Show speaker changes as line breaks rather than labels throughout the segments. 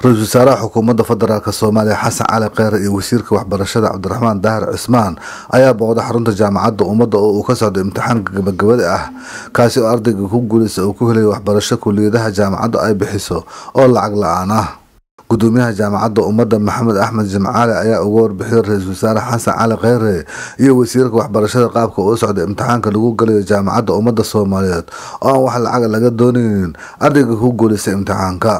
ra'iisul wasaaraha xukuumadda federaalk soomaaliya xasan cali kheyre iyo wasiirka waxbarashada cabdiraxmaan daahir cismaan ayaa booqday xarunta jaamacadda ummadda oo uu ka socday imtixaanka gabagabada ah kaasi oo ardayga ku guuleysta uu ku helaya waxbarasho kuliyadaha jaamacadda ay bixiso oo lacag la'aan ah. Gudoomiyaha jaamacadda ummadda maxamed axmed jimcaale ayaa uga warbixiyay ra'iisul wasaare xasan cali kheyre iyo wasiirka waxbarashada qaabka uu socday imtixaanka lagu galayo jaamacadda ummadda soomaaliyeed oo aan wax lacaga laga doonaynin ardayga ku guuleystay imtixaanka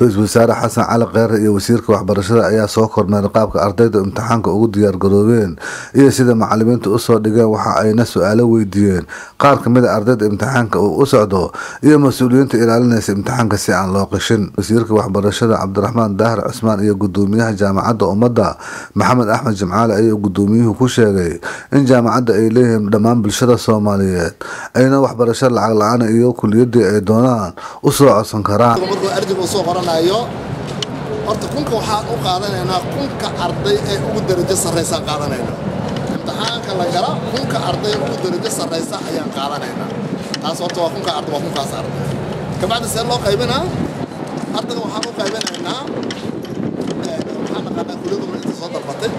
ra'iisul wasaare xasan cali kheyre iyo wasiirka waxbarashada ayaa soo kormeeray qaabka ardayda imtixaanka ugu diyaargaroobeen iyo sida macalimiinta u soo dhigeen waxa ayna su'aalo weydiiyeen. Qaar ka mid a ardayda imtixaanka uu u socdo iyo mas'uuliyiinta ilaalinaysa imtixaanka si aan loo qishin wasiirka waxbarashada cabdiraxmaan daahir cismaan iyo gudoomiyaha jaamacadda ummadda maxamed axmed jimcaale ayaa gudoomiyuhu ku sheegay in jaamacadda ay leeyihiin dhammaan bulshada soomaaliyeed ayna waxbarasho lacag la'aan iyo kuliyadii ay doonaan u soo codsan karaan
horta kunka waxaan u qaadanaynaa kunka arday ee ugu darajo sarraysaan qaadanaynaa imtixaanka la gala kunka arday ugu darajo sarraysa ayaan qaadanaynaa taas horta waa kunka arday waa kunkaas arday. Kabacdi see loo qaybinaa ardayga waxaan u qaybinaynaa waxaan naqaanaa kuliyadu mar inta soo dalbatay.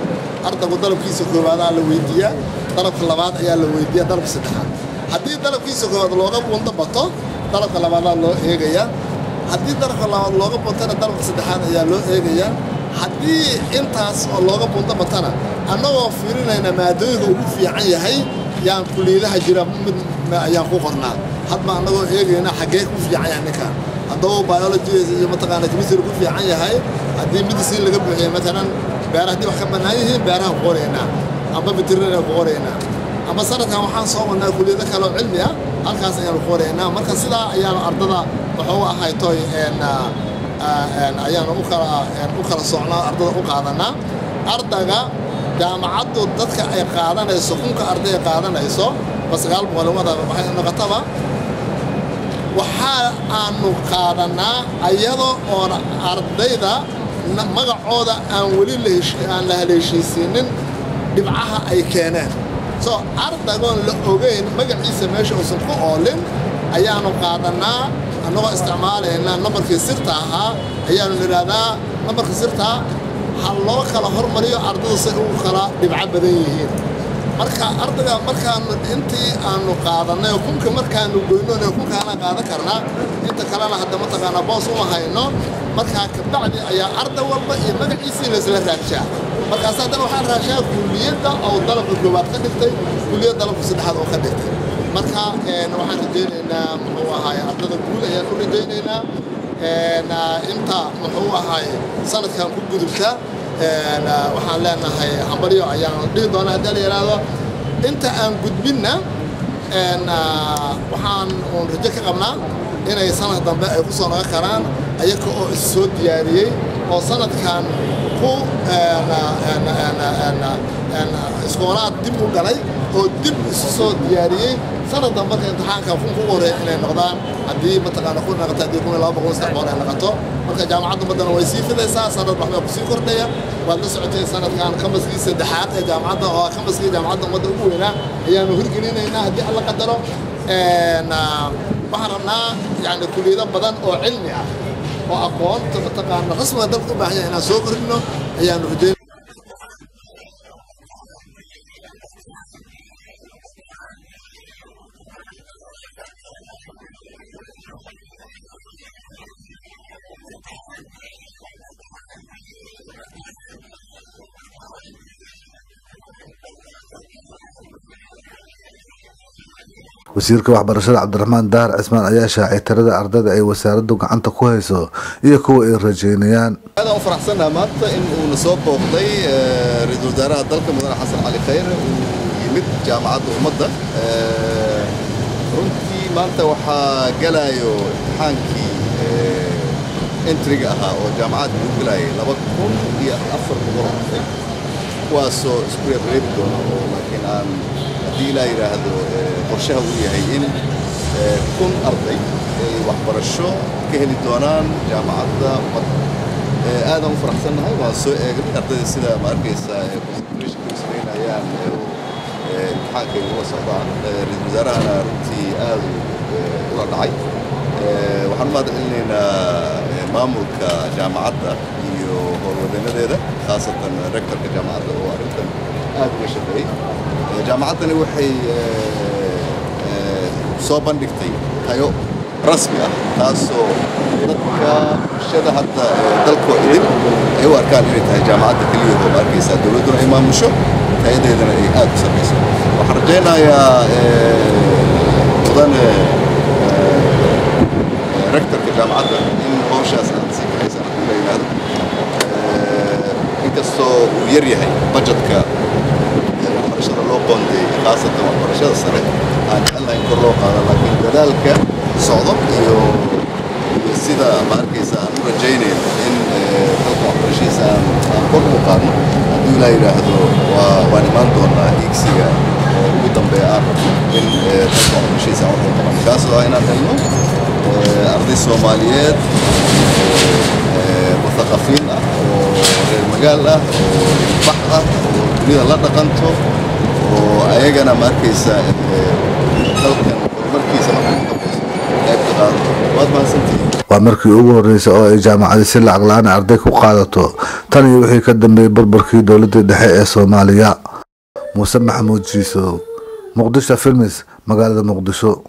Ardaygu dalabkiisa koobaadaa la weydiiyaa dalabka labaad ayaa la weydiiyaa dalabka saddexaad. Haddii dalabkiisa koowaad looga wanda bato dalabka labaadaa loo eegayaa haddii dalabka labaad looga buntana dalabka saddexaad ayaa loo eegayaa. Haddii intaas oo looga bunto batana annagoo fiirinayna maadooyinka ugu fiican yahay yaan kuliyadaha jira mid ayaan ku qornaa. Hadba annagoo eegayna xaggee ku fiican yahay ninkan haddaba biology iyo mataqaana chemistry ku fiican yahay haddii medicine laga buuxiya matalan beeraha haddii wax ka bannaan yihiin beerahan ku qoraynaa amba veterinary ku qoraynaa ama sanadkan waxaan soo wadnaa kuliyado kale oo cilmi ah halkaas ayaanu ku qoraynaa marka sidaa ayaanu ardada wuxuu ahay toy ayaanu u kala u kala socnaa ardada u qaadanaa ardayga jaamacaddu dadka ay qaadanayso kunka arday ay qaadanayso ba sagaal boqolimada waxay noqotaba waxaa aanu qaadanaa ayadoo oona ardayda magacooda aan weli aan la haleeshiisiinin dhibcaha ay keeneen. Soo ardaygoon la ogeyn magaciisa meesha uusan ku oolin ayaanu qaadannaa annagoo isticmaalaynaa nambarkii sirta ahaa ayaanu idhaahdaa nambarka sirtaa ha loo kala hormariyo ardada say ugu kala dhibco badan yihiin. Marka ardayga markaanu intii aanu qaadannay oo kunka markaanu goynoon ee kunkaana qaadan karnaa inta kalena hadda mataqaanaa boos uma hayno. Markaa kabacdi ayaa arday walba iyo magaciisii laysla raajaa markaas haddana waxaan raashaa kuliyadda oo dalabka koowaad ka dhigtay kuliyad dalabka saddexaad oo ka dhigtay marka waxaan rajaynaynaa muxuu ahaay ardada guul ayaan u rajaynaynaa inta muxuu ahaay sanadkan ku gudubta waxaan leenahay hambaryo ayaan dhihi doonaa haddii la yidhaahdo inta aan gudbinna waxaan uun rajo ka qabnaa inay sanad dambe ay ku soo noqon karaan ayaga oo is soo diyaariyey oo sanadkan ku iskoolaad dib u galay oo dib isu soo diyaariyey. Sanad dambe marka imtixaanka kun kugu horreeya inay noqdaan haddii mataqaana kun noqoto haddii kun iyo laba boqol saddex boqol ay noqoto. Marka jaamacadda baddana way sii fidaysaa sanad waxbaa ku sii kordhaya. Waad la socotay sanadkan kamaskii saddexaad ee jaamacadda oo kamaskii jaamacadda ummadda ugu weynaa. Ayaanu hirgelinaynaa haddii alla qadaro waxaan rabnaa yani kuliyado badan oo cilmi ah oo aqoonta mataqaana rasmiga dalka u baahan inaan soo kordhino ayaanu rajayn
wasiirka waxbarashada cabdiraxmaan daahir cismaan ayaa shaacay tirada ardayda ay wasaaraddu gacanta ku hayso iyo kuwa ay rajeynayaan
aadaan u faraxsannaha maanta in uuna soo booqday ra'iisul wasaaraha dalka mudane xasan cali khayre uu yimid jaamacadda ummadda. Runtii maanta waxaa galayo imtixaankii entriga ahaa oo jaamacadda uu galayay laba kun iyo afar boqol arday kuwaasoo isku reebreebi doona oo laakiin aan haddii ilaa yidhaahdo qorshaha uu yahay in kun arday ay waxbarasho ka heli doonaan jaamacadda ummadda aadaan u faraxsannahay waan soo eegnay ardayda sida ma arkaysaa concentration ku samaynayaan imtixaanka ay ula socdaan. Ra'iisul wasaarahana runtii aad ula dhacay. Waxaan u mahad celinaynaa maamulka jaamacadda iyo howlwadeenadeeda khaasatan rektorka jaamacadda oo arrintan bandhigtay tayo rasmi ah taasoo dadka bulshada hadda dalkoo idin ay u arkaan inay tahay jaamacadda keliya oo arkaysaa dowladduna ay maamusho tayadeedana ay aad u sarrayso waxaan rajaynayaa mudane rektorka jaamacadda in howshaas aan sii kaxaysan haddii la yidhaahdo inkastoo uu yar yahay budgetka waxbarashada loo qoondeeyey khaasatan waxbarashada sare aan jecelnahay in kor loo qaado laakiin dadaalka socdo iyo sida ma arkaysa aan u rajaynayno in dalka waxbarashadiisa aan kor ugu qaadno haddii la yidhaahdo waa waan imaan doonaa hiigsiga ugu dambeeya aan rabno in dalka waxbarashadiisa aan wax u qaban kaasoo ah inaan helno arday soomaaliyeed muthaqafiin ah oo reer magaal ah oo ilbax ah oo dunida la dhaqanto oo ayagana ma waad mahadsantihiin.
Waa markii ugu horreysay oo ay jaamacadi si lacag la'aan arday ku qaadato. Tan iyo wixii ka dambeeyey burburkii dowladda dhexe ee soomaaliya. Muuse maxamuud jiisow muqdisho filmis magaalada muqdisho